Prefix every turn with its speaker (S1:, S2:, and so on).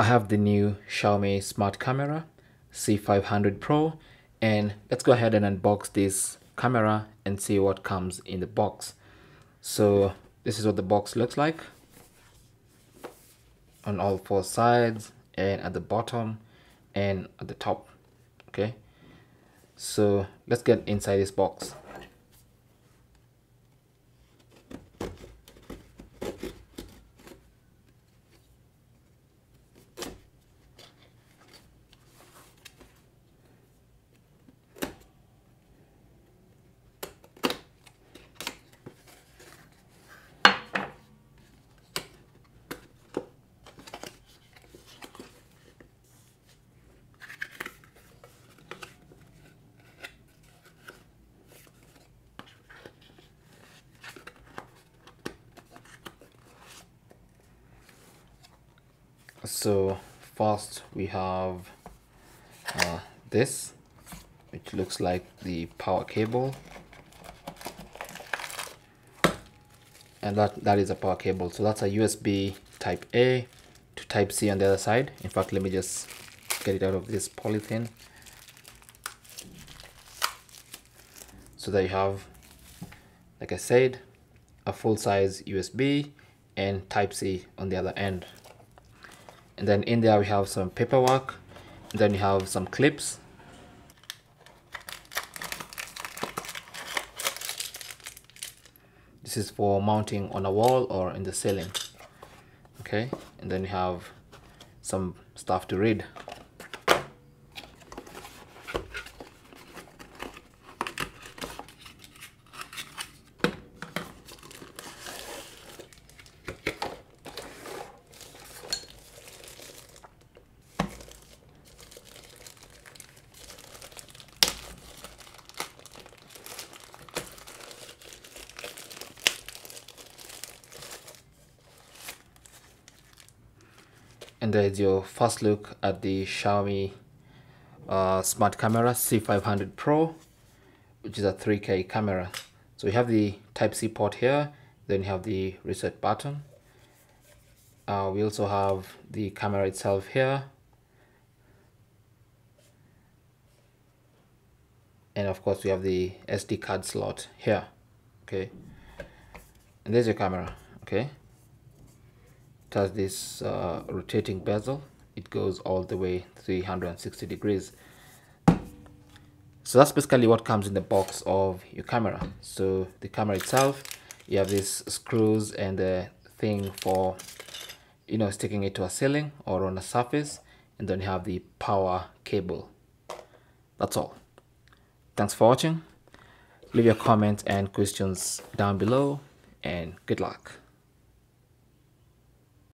S1: I have the new Xiaomi smart camera C500 Pro and let's go ahead and unbox this camera and see what comes in the box. So this is what the box looks like. On all four sides and at the bottom and at the top okay? So let's get inside this box so first we have uh, this which looks like the power cable. And that that is a power cable. So that's a USB type A to type C on the other side. In fact let me just get it out of this polythene. So that you have like I said a full-size USB and type C on the other end and then in there we have some paperwork. Then you have some clips. This is for mounting on a wall or in the ceiling. Okay? And then you have some stuff to read and there's your first look at the Xiaomi uh, smart camera C500 Pro which is a 3K camera. So we have the type C port here then you have the reset button. Uh, we also have the camera itself here. And of course we have the SD card slot here okay? And there's your camera okay has this uh, rotating bezel it goes all the way 360 degrees. So that's basically what comes in the box of your camera. So the camera itself you have these screws and the thing for you know sticking it to a ceiling or on a surface and then you have the power cable. That's all. Thanks for watching. Leave your comments and questions down below and good luck